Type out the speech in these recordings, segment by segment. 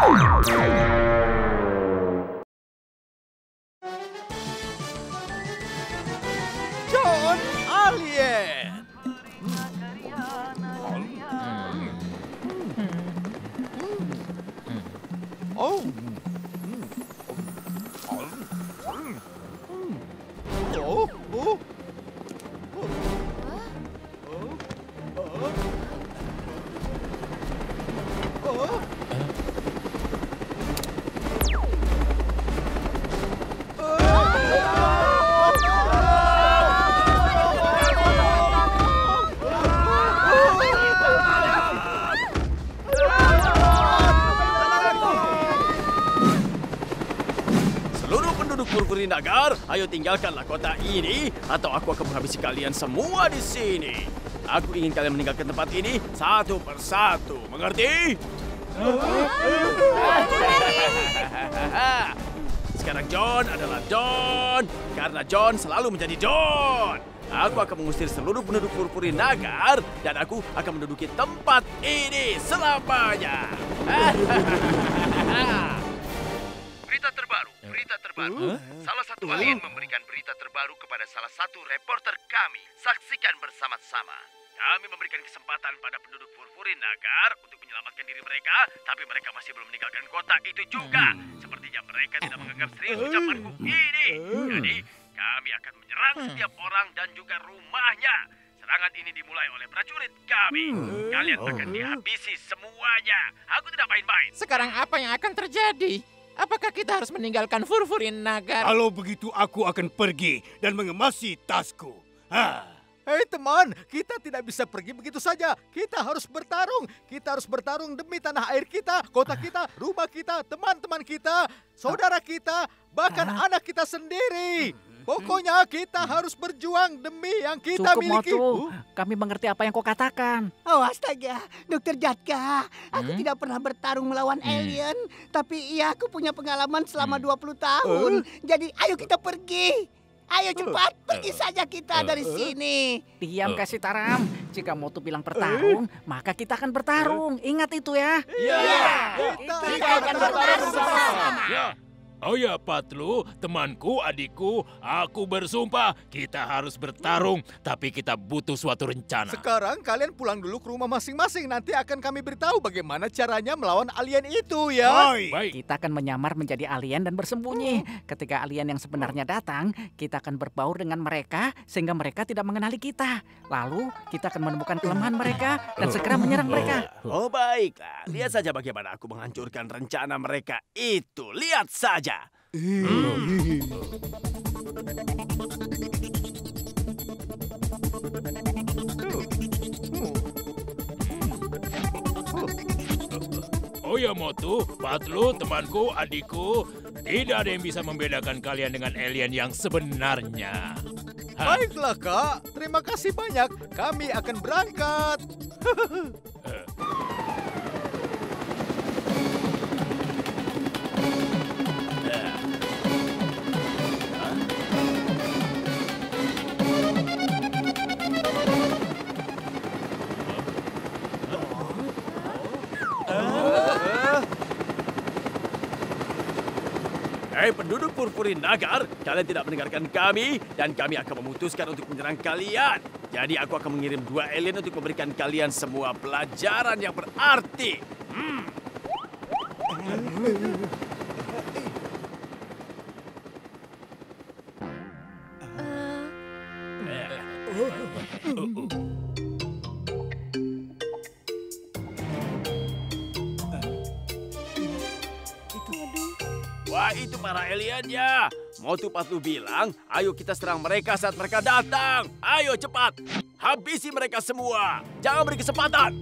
Oh, penduduk Purpuri Nagar, ayo tinggalkanlah kota ini atau aku akan menghabisi kalian semua di sini. Aku ingin kalian meninggalkan tempat ini satu persatu, mengerti? Sekarang John adalah John, karena John selalu menjadi John. Aku akan mengusir seluruh penduduk Purpuri Nagar dan aku akan menduduki tempat ini selamanya. Berita terbaru, terbaru. Salah satu alien memberikan berita terbaru kepada salah satu reporter kami. Saksikan bersama-sama. Kami memberikan kesempatan pada penduduk Purpuri Nagar untuk menyelamatkan diri mereka, tapi mereka masih belum meninggalkan kota itu juga. Sepertinya mereka tidak menganggap serius ucapanku ini. Jadi, kami akan menyerang setiap orang dan juga rumahnya. Serangan ini dimulai oleh prajurit kami. Kalian akan dihabisi semuanya. Aku tidak main-main. Sekarang apa yang akan terjadi? Apakah kita harus meninggalkan Furfurin Nagar? Kalau begitu aku akan pergi dan mengemasi tasku. Ah. Hei teman, kita tidak bisa pergi begitu saja. Kita harus bertarung. Kita harus bertarung demi tanah air kita, kota kita, rumah kita, teman-teman kita, saudara kita, bahkan anak kita sendiri. Pokoknya kita harus berjuang demi yang kita Cukup, miliki. Uh, Kami mengerti apa yang kau katakan. Oh astaga, Dokter Jatka. Aku Hmm? tidak pernah bertarung melawan alien. Tapi iya aku punya pengalaman selama 20 tahun. Jadi ayo kita pergi. Ayo cepat, pergi saja kita dari sini. Diam kasih taram. Jika Motu bilang bertarung, maka kita akan bertarung. Ingat itu ya. kita akan bertarung bersama. Ya. Oh ya, Patlu, temanku, adikku, aku bersumpah kita harus bertarung, tapi kita butuh suatu rencana. Sekarang kalian pulang dulu ke rumah masing-masing. Nanti akan kami beritahu bagaimana caranya melawan alien itu ya. Baik. Baik, Kita akan menyamar menjadi alien dan bersembunyi. Ketika alien yang sebenarnya datang, kita akan berbaur dengan mereka sehingga mereka tidak mengenali kita. Lalu kita akan menemukan kelemahan mereka dan segera menyerang mereka. Oh baiklah, lihat saja bagaimana aku menghancurkan rencana mereka itu. Lihat saja. Oh ya Motu, Patlu, temanku, adikku, tidak ada yang bisa membedakan kalian dengan alien yang sebenarnya. Baiklah kak, terima kasih banyak. Kami akan berangkat. Hei penduduk Purpurin Nagar, kalian tidak mendengarkan kami dan kami akan memutuskan untuk menyerang kalian. Jadi aku akan mengirim dua alien untuk memberikan kalian semua pelajaran yang berarti. Hmm. Wah itu para aliennya. Motu Patlu bilang, ayo kita serang mereka saat mereka datang. Ayo cepat, habisi mereka semua. Jangan beri kesempatan.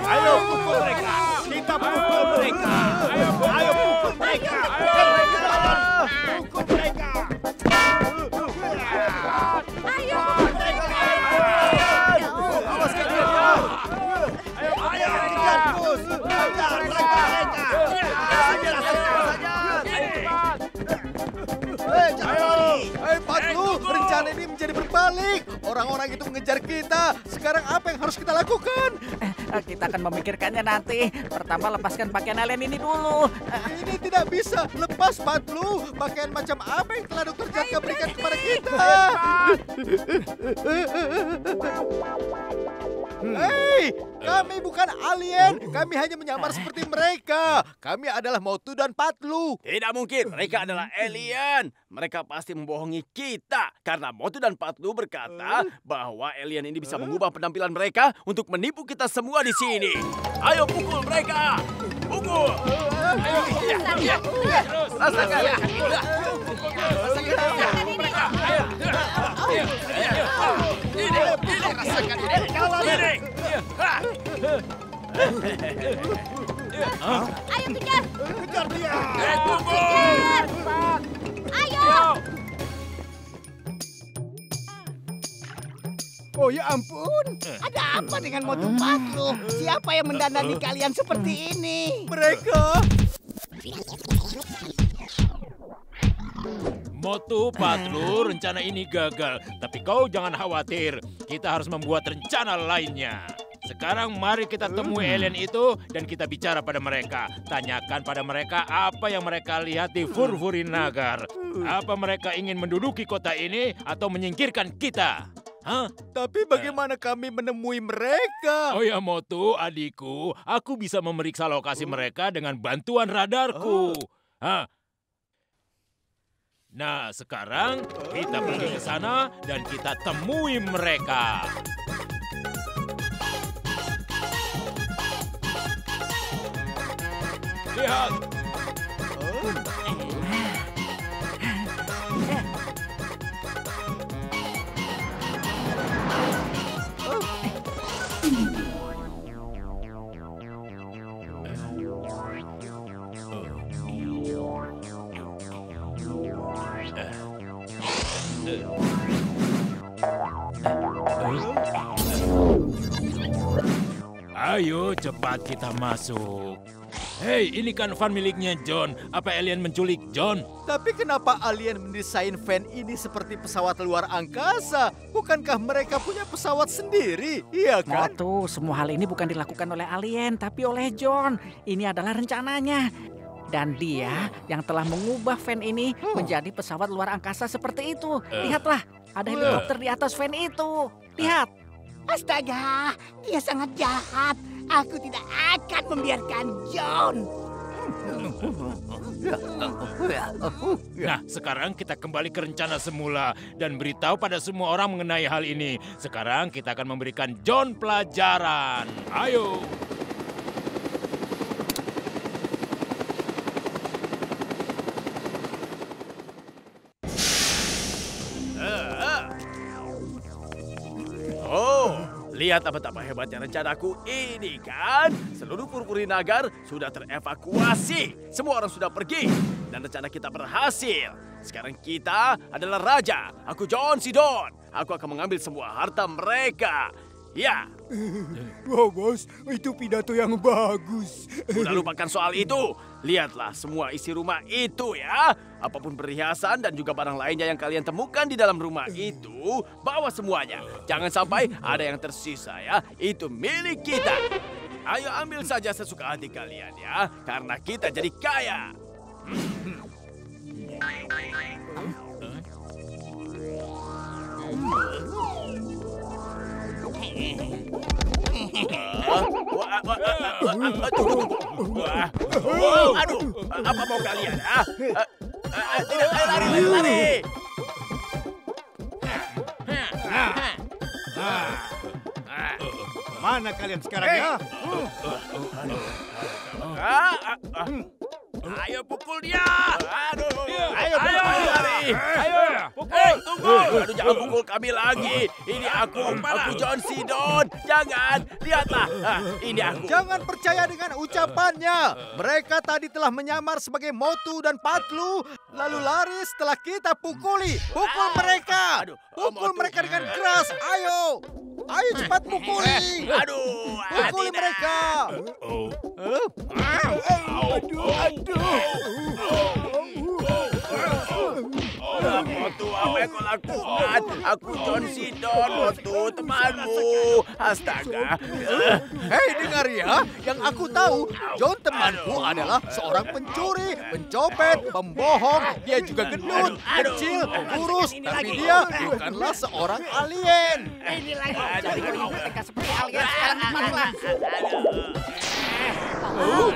Ayo pukul mereka. Kita pukul mereka. Ayo, ayo pukul mereka. Pukul mereka. Pukul mereka. Ayo, ayo Patlu, berencana orang-orang itu mengejar kita. Sekarang apa yang harus kita lakukan? Eh, Kita akan memikirkannya nanti. Pertama lepaskan pakaian alien ini dulu. Eh, Ini tidak bisa. Lepas Patlu. Pakaian macam apa yang telah Dokter Jaka berikan kepada kita? Hei, kami bukan alien. Kami hanya menyamar seperti mereka. Kami adalah Motu dan Patlu. Tidak mungkin, mereka adalah alien. Mereka pasti membohongi kita. Karena Motu dan Patlu berkata bahwa alien ini bisa mengubah penampilan mereka untuk menipu kita semua di sini. Ayo pukul mereka! Pukul! Ayo, ya, ya, ya. Rasakan. Ini, ini, rasakan. Ini. Ayo kejar! Kejar dia! Eh, tunggu! Ayo! Oh ya ampun, ada apa dengan motu patlu? Siapa yang mendandani kalian seperti ini? Mereka Motu Patlu, rencana ini gagal. Tapi kau jangan khawatir. Kita harus membuat rencana lainnya. Sekarang mari kita temui alien itu dan kita bicara pada mereka. Tanyakan pada mereka apa yang mereka lihat di Furfurin Nagar. Apa mereka ingin menduduki kota ini atau menyingkirkan kita? Hah? Tapi bagaimana kami menemui mereka? Oh ya Motu, adikku, aku bisa memeriksa lokasi mereka dengan bantuan radarku. Hah? Nah, sekarang kita pergi ke sana dan kita temui mereka. Lihat, ayo cepat kita masuk. Hei, ini kan van miliknya John. Apa alien menculik John? Tapi kenapa alien mendesain van ini seperti pesawat luar angkasa? Bukankah mereka punya pesawat sendiri? Iya kan? Motu, semua hal ini bukan dilakukan oleh alien, tapi oleh John. Ini adalah rencananya. Dan dia yang telah mengubah van ini menjadi pesawat luar angkasa seperti itu. Lihatlah, ada helikopter di atas van itu. Lihat. Astaga, dia sangat jahat. Aku tidak akan membiarkan John. Nah, sekarang kita kembali ke rencana semula dan beritahu pada semua orang mengenai hal ini. Sekarang kita akan memberikan John pelajaran. Ayo. Lihat betapa hebatnya rencanaku ini kan? Seluruh Purpuri Nagar sudah terevakuasi. Semua orang sudah pergi dan rencana kita berhasil. Sekarang kita adalah raja. Aku John Sidon. Aku akan mengambil semua harta mereka. Ya, Wow, bos, itu pidato yang bagus. udah lupakan soal itu. Lihatlah semua isi rumah itu ya. Apa pun perhiasan dan juga barang lainnya yang kalian temukan di dalam rumah itu, bawa semuanya. Jangan sampai ada yang tersisa ya. Itu milik kita. Ayo ambil saja sesuka hati kalian ya, karena kita jadi kaya. wow, aduh, apa mau kalian? Ah, tidak, ayo lari, lari, lari. Mana kalian sekarang ya? Ayo pukul dia. Aduh, ayo, ayo, lari. Ayo, pukul. tunggu. Aduh, jangan pukul kami lagi. Ini aku, aku John Sidon. Jangan, lihatlah. Ah, ini aku. Jangan percaya dengan ucapannya. Mereka tadi telah menyamar sebagai Motu dan Patlu, lalu lari setelah kita pukuli. Pukul mereka. Aduh, Pukul mereka dengan keras. Ayo. Ayo cepat pukuli. Aduh, ah, Pukuli mereka. Oh, Aduh, aduh. Yang kau lakukan? Aku John Sidon, waktu temanmu. Astaga. Hei dengar ya, yang aku tahu John temanku adalah seorang pencuri, pencopet, pembohong. Dia juga gendut, kecil, kurus, tapi dia bukanlah seorang alien. Ini lagi. Jadi mereka seperti alien sekarang. Aduh.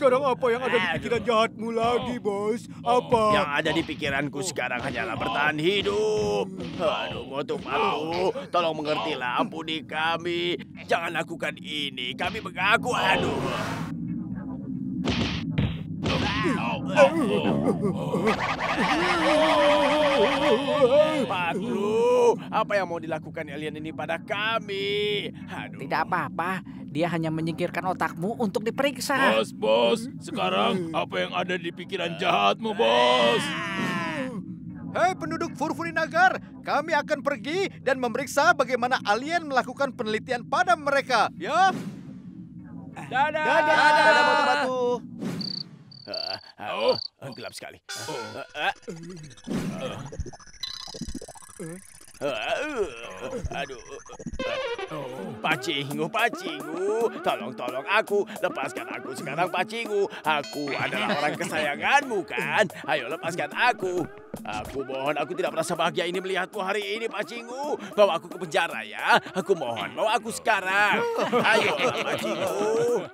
Sekarang apa yang ada di pikiran jahatmu lagi, bos? Apa? Yang ada di pikiranku sekarang hanyalah bertahan hidup. Aduh, moto patu, tolong mengertilah, ampuni kami. Jangan lakukan ini, kami mengaku. Aduh. Patu, apa yang mau dilakukan alien ini pada kami? Aduh. Tidak apa-apa. Dia hanya menyingkirkan otakmu untuk diperiksa. Bos, bos, sekarang apa yang ada di pikiran jahatmu, bos? Hei penduduk Furfuri Nagar, kami akan pergi dan memeriksa bagaimana alien melakukan penelitian pada mereka. Ya, Dadah. dadah batu-batu. Ah, gelap sekali. Ah, Aduh. Pacingu, pacingu. Tolong, tolong aku. Lepaskan aku sekarang, pacingu. Aku adalah orang kesayanganmu, kan? Ayo, lepaskan aku. Aku mohon, aku tidak merasa bahagia ini melihatmu hari ini, pacingu. Bawa aku ke penjara, ya. Aku mohon, bawa aku sekarang. Ayo, pacingu.